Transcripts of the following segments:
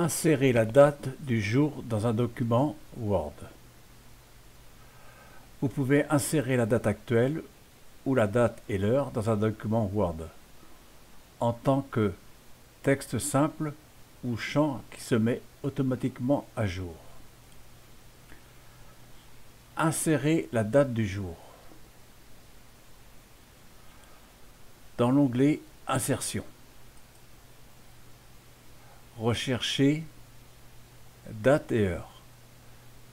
Insérer la date du jour dans un document Word. Vous pouvez insérer la date actuelle ou la date et l'heure dans un document Word en tant que texte simple ou champ qui se met automatiquement à jour. Insérer la date du jour. Dans l'onglet Insertion. Rechercher date et heure.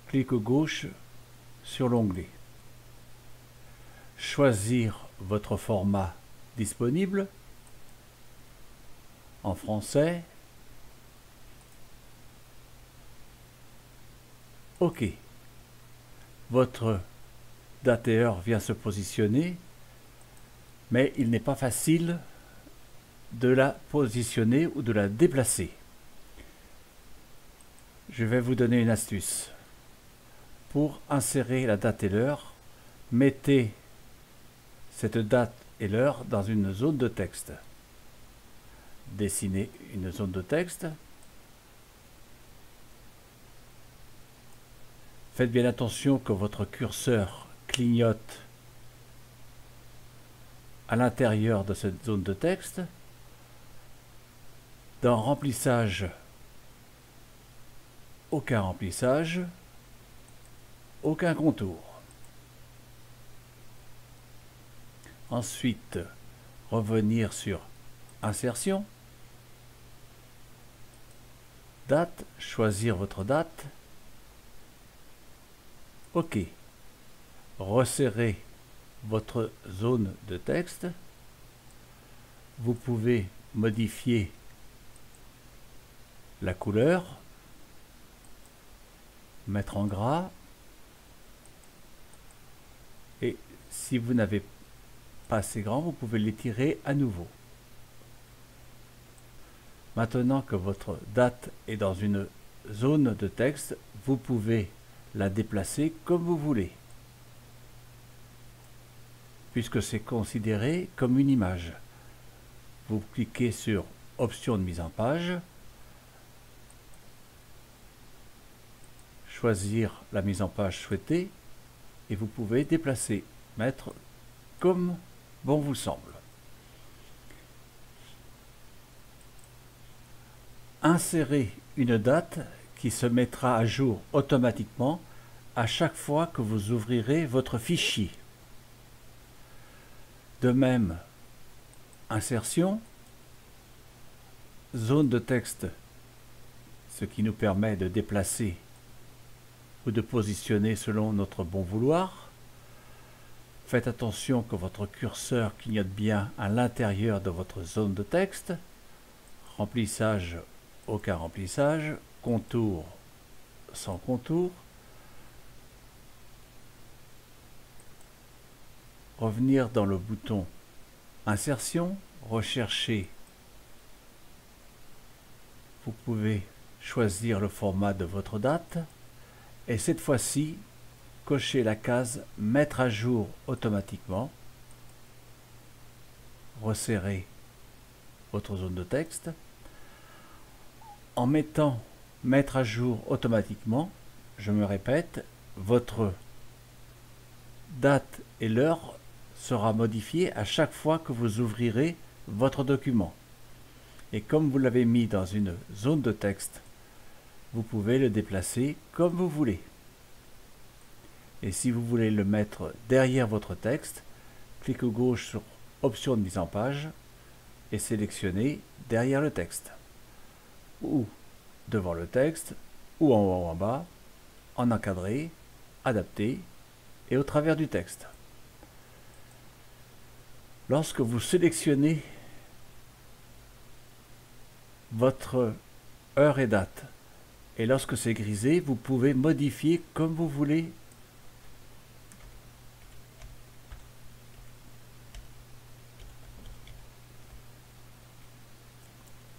Clic gauche sur l'onglet. Choisir votre format disponible en français. OK. Votre date et heure vient se positionner, mais il n'est pas facile de la positionner ou de la déplacer. Je vais vous donner une astuce. Pour insérer la date et l'heure, mettez cette date et l'heure dans une zone de texte. Dessinez une zone de texte. Faites bien attention que votre curseur clignote à l'intérieur de cette zone de texte. Dans remplissage, aucun remplissage, aucun contour. Ensuite, revenir sur Insertion, Date, choisir votre date. OK. Resserrez votre zone de texte. Vous pouvez modifier la couleur, mettre en gras, et si vous n'avez pas assez grand, vous pouvez l'étirer à nouveau. Maintenant que votre date est dans une zone de texte, vous pouvez la déplacer comme vous voulez, puisque c'est considéré comme une image. Vous cliquez sur Option de mise en page, choisir la mise en page souhaitée et vous pouvez déplacer, mettre comme bon vous semble. Insérez une date qui se mettra à jour automatiquement à chaque fois que vous ouvrirez votre fichier. De même, insertion, zone de texte, ce qui nous permet de déplacer ou de positionner selon notre bon vouloir. Faites attention que votre curseur clignote bien à l'intérieur de votre zone de texte. Remplissage, aucun remplissage. Contour, sans contour. Revenir dans le bouton Insertion, rechercher. Vous pouvez choisir le format de votre date et cette fois-ci, cochez la case Mettre à jour automatiquement, resserrez votre zone de texte. En mettant Mettre à jour automatiquement, je me répète, votre date et l'heure sera modifiée à chaque fois que vous ouvrirez votre document. Et comme vous l'avez mis dans une zone de texte vous pouvez le déplacer comme vous voulez. Et si vous voulez le mettre derrière votre texte, cliquez gauche sur Option de mise en page et sélectionnez derrière le texte. Ou devant le texte, ou en haut ou en bas, en encadré, adapté et au travers du texte. Lorsque vous sélectionnez votre heure et date, et lorsque c'est grisé, vous pouvez modifier comme vous voulez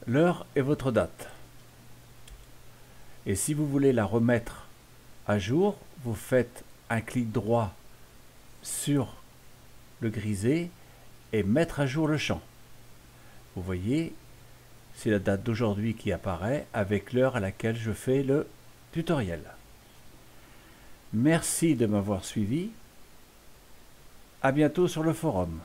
l'heure et votre date. Et si vous voulez la remettre à jour, vous faites un clic droit sur le grisé et mettre à jour le champ. Vous voyez, c'est la date d'aujourd'hui qui apparaît avec l'heure à laquelle je fais le tutoriel. Merci de m'avoir suivi. À bientôt sur le forum.